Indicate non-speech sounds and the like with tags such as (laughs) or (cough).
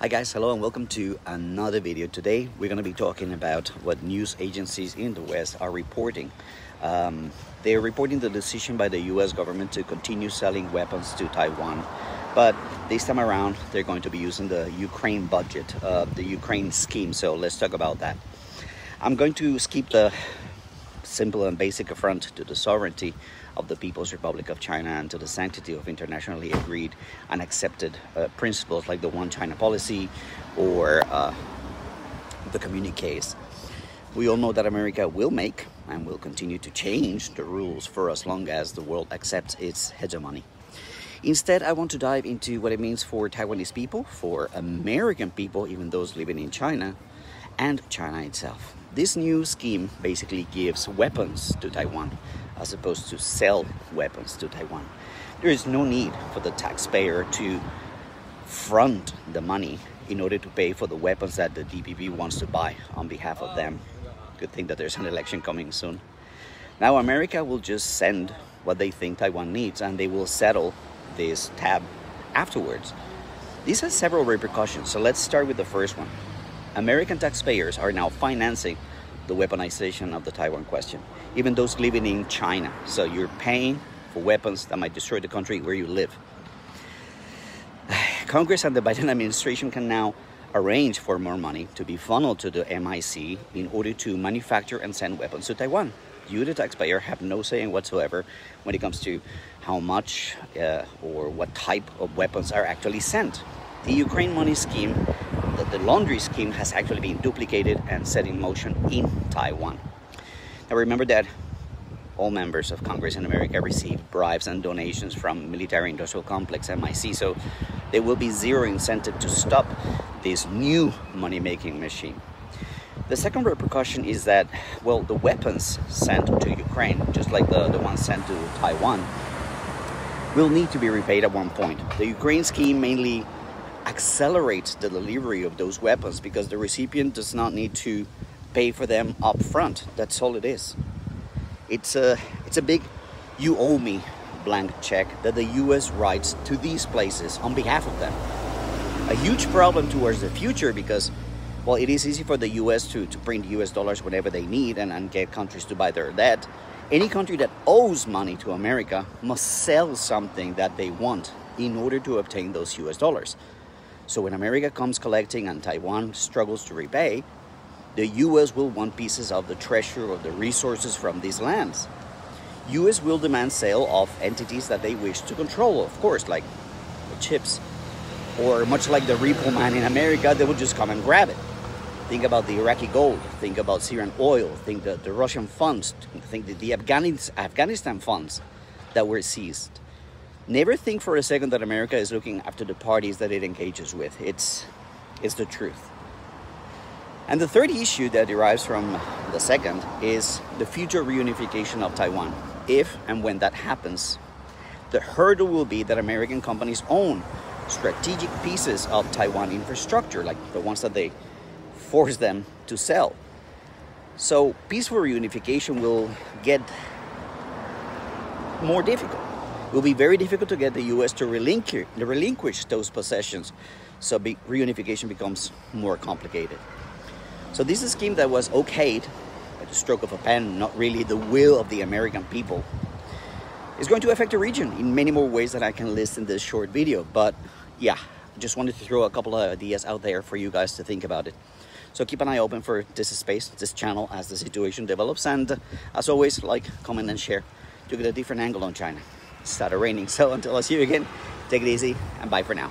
Hi guys, hello and welcome to another video. Today we're going to be talking about what news agencies in the West are reporting. Um, they're reporting the decision by the US government to continue selling weapons to Taiwan. But this time around, they're going to be using the Ukraine budget, uh, the Ukraine scheme. So let's talk about that. I'm going to skip the simple and basic affront to the sovereignty of the People's Republic of China and to the sanctity of internationally agreed and accepted uh, principles like the One China policy or uh, the communiques. We all know that America will make and will continue to change the rules for as long as the world accepts its hegemony. Instead, I want to dive into what it means for Taiwanese people, for American people, even those living in China, and China itself. This new scheme basically gives weapons to Taiwan as opposed to sell weapons to Taiwan. There is no need for the taxpayer to front the money in order to pay for the weapons that the DPP wants to buy on behalf of them. Good thing that there's an election coming soon. Now, America will just send what they think Taiwan needs and they will settle this tab afterwards. This has several repercussions, so let's start with the first one. American taxpayers are now financing the weaponization of the Taiwan question, even those living in China. So you're paying for weapons that might destroy the country where you live. (sighs) Congress and the Biden administration can now arrange for more money to be funneled to the MIC in order to manufacture and send weapons to Taiwan. You, the taxpayer, have no say whatsoever when it comes to how much uh, or what type of weapons are actually sent. The Ukraine money scheme the, the laundry scheme has actually been duplicated and set in motion in Taiwan. Now remember that all members of Congress in America receive bribes and donations from military industrial complex MIC, so there will be zero incentive to stop this new money-making machine. The second repercussion is that, well, the weapons sent to Ukraine, just like the, the ones sent to Taiwan, will need to be repaid at one point. The Ukraine scheme mainly accelerates the delivery of those weapons because the recipient does not need to pay for them up front. That's all it is. It's a, it's a big you owe me blank check that the US writes to these places on behalf of them. A huge problem towards the future because, well, it is easy for the US to, to print US dollars whenever they need and, and get countries to buy their debt. Any country that owes money to America must sell something that they want in order to obtain those US dollars. So when America comes collecting and Taiwan struggles to repay, the US will want pieces of the treasure or the resources from these lands. US will demand sale of entities that they wish to control, of course, like the chips. Or much like the repo man in America, they will just come and grab it. Think about the Iraqi gold, think about Syrian oil, think the, the Russian funds, think the, the Afghanistan funds that were seized never think for a second that America is looking after the parties that it engages with. It's, it's the truth. And the third issue that derives from the second is the future reunification of Taiwan. If and when that happens, the hurdle will be that American companies own strategic pieces of Taiwan infrastructure, like the ones that they force them to sell. So peaceful reunification will get more difficult. It will be very difficult to get the US to relinquish, those possessions, so be, reunification becomes more complicated. So this is a scheme that was okayed by the stroke of a pen, not really the will of the American people. It's going to affect the region in many more ways that I can list in this short video, but yeah, I just wanted to throw a couple of ideas out there for you guys to think about it. So keep an eye open for this space, this channel as the situation develops, and as always, like, comment, and share to get a different angle on China It started raining. (laughs) So until I see you again, take it easy and bye for now.